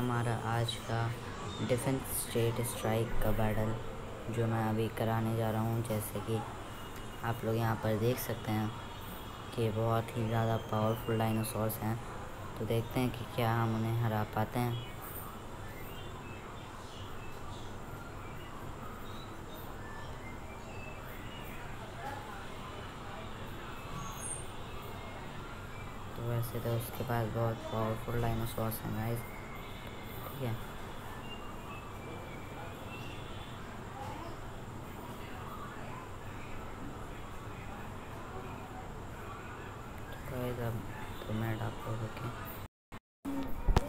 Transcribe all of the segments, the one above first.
हमारा आज का डिफेंस स्टेट स्ट्राइक का बैटल जो मैं अभी कराने जा रहा हूँ, जैसे कि आप लोग यहाँ पर देख सकते हैं कि बहुत ही ज़्यादा पावरफुल डायनासोर्स हैं। तो देखते हैं कि क्या हम उन्हें हरा पाते हैं। तो वैसे तो उसके पास बहुत पावरफुल डायनासोर्स हैं गाइस है तो के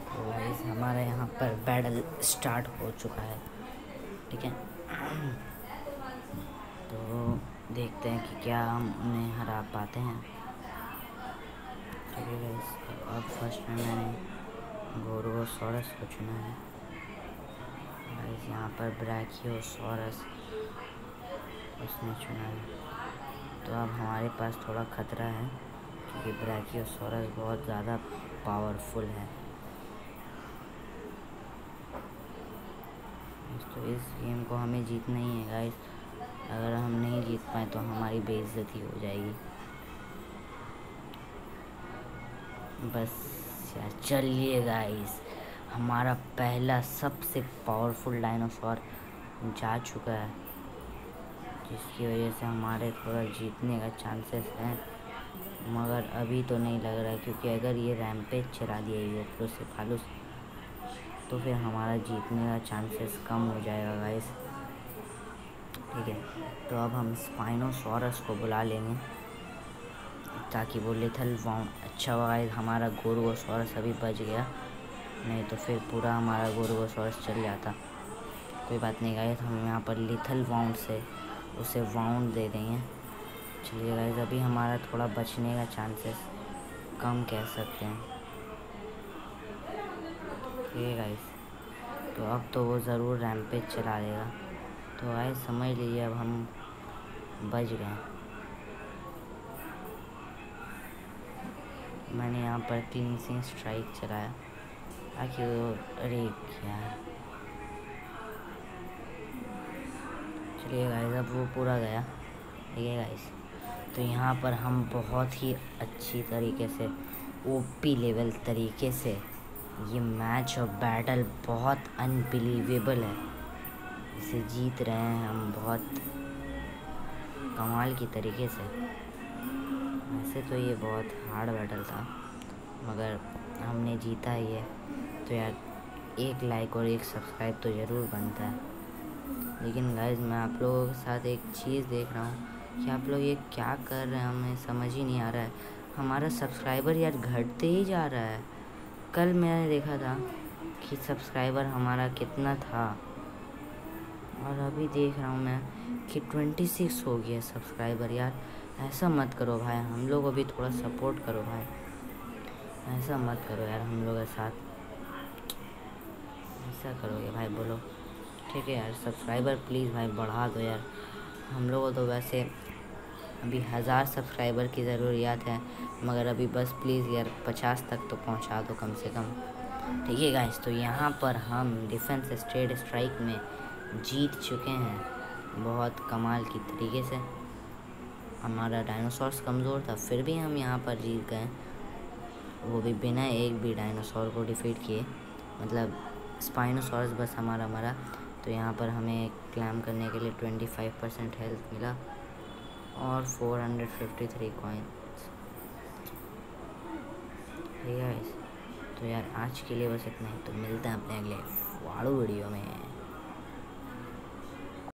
तो हमारे यहाँ पर बैटल स्टार्ट हो चुका है। ठीक है? तो देखते हैं कि क्या हम उन्हें हरा पाते हैं। ठीक है तो अब फ़र्स्ट में मैंने गोरोसोरस को चुना है यहाँ पर ब्रैकियोसोरस उसने चुना है। तो अब हमारे पास थोड़ा ख़तरा है, क्योंकि ब्रैकियोसोरस बहुत ज़्यादा पावरफुल है। तो इस गेम को हमें जीतना ही है गाइस अगर हम नहीं जीत पाए तो हमारी बेइज्जती हो जाएगी। बस। यार चलिए गाइस हमारा पहला सबसे पावरफुल डायनासोर जा चुका है, जिसकी वजह से हमारे थोड़ा जीतने का चांसेस हैं। मगर अभी तो नहीं लग रहा है, क्योंकि अगर ये रैमपेज चला दिया यूप्रो से फालूस तो फिर हमारा जीतने का चांसेस कम हो जाएगा गाइस ठीक है तो अब हम स्पाइनोसॉरस को बुला लेंगे। ताकि वो लिथल वाउंड अच्छा हुआ। हमारा गोरगोसॉरस अभी बच गया। नहीं तो फिर पूरा हमारा गोरगोसॉरस चल जाता। कोई बात नहीं गाइस, हम यहाँ पर लिथल वाउंड से उसे वाउंड दे देंगे। चलिए गाइस, अभी हमारा थोड़ा बचने का चांसेस कम कह सकते हैं। है गाइस तो अब तो वो ज़रूर रैम्पेज चला देगा। तो गाइस, समझ लीजिए, अब हम बच गए। मैंने यहाँ पर क्लीनसिंग स्ट्राइक चलाया। ताकि वो अरे क्या। चलिए गाइस अब वो पूरा गया। ठीक है गाइस तो यहाँ पर हम बहुत ही अच्छी तरीके से ओपी लेवल तरीके से ये मैच और बैटल बहुत अनबिलीवेबल है। इसे जीत रहे हैं हम बहुत कमाल की तरीके से। वैसे तो ये बहुत हार्ड बैटल था, मगर हमने जीता है तो यार, एक लाइक और एक सब्सक्राइब तो ज़रूर बनता है। लेकिन गाइज़ मैं आप लोगों के साथ एक चीज़ देख रहा हूँ कि आप लोग ये क्या कर रहे हैं, हमें समझ ही नहीं आ रहा है। हमारा सब्सक्राइबर यार घटते ही जा रहा है। कल मैंने देखा था कि सब्सक्राइबर हमारा कितना था। और अभी देख रहा हूँ मैं कि ट्वेंटी सिक्स हो गया सब्सक्राइबर यार। ऐसा मत करो भाई, हम लोग को भी थोड़ा सपोर्ट करो भाई। ऐसा मत करो यार, हम लोग के साथ। ऐसा करोगे भाई, बोलो। ठीक है यार सब्सक्राइबर प्लीज़ भाई, बढ़ा दो यार। हम लोग को तो वैसे अभी हज़ार सब्सक्राइबर की ज़रूरियात है, मगर अभी बस प्लीज़ यार, पचास तक तो पहुँचा दो कम से कम। ठीक है गाइस तो यहाँ पर हम डिफेंस स्टेट स्ट्राइक में जीत चुके हैं, बहुत कमाल की तरीके से। हमारा डायनासोर्स कमज़ोर था, फिर भी हम यहाँ पर जीत गए। वो भी बिना एक भी डायनासोर को डिफीट किए। मतलब स्पाइनोसॉरस बस हमारा मरा तो यहाँ पर हमें क्लैम करने के लिए ट्वेंटी फाइव परसेंट हेल्थ मिला और four hundred fifty three coins. तो यार आज के लिए बस इतना ही। तो मिलते हैं अपने अगले वाड़ू वीडियो में।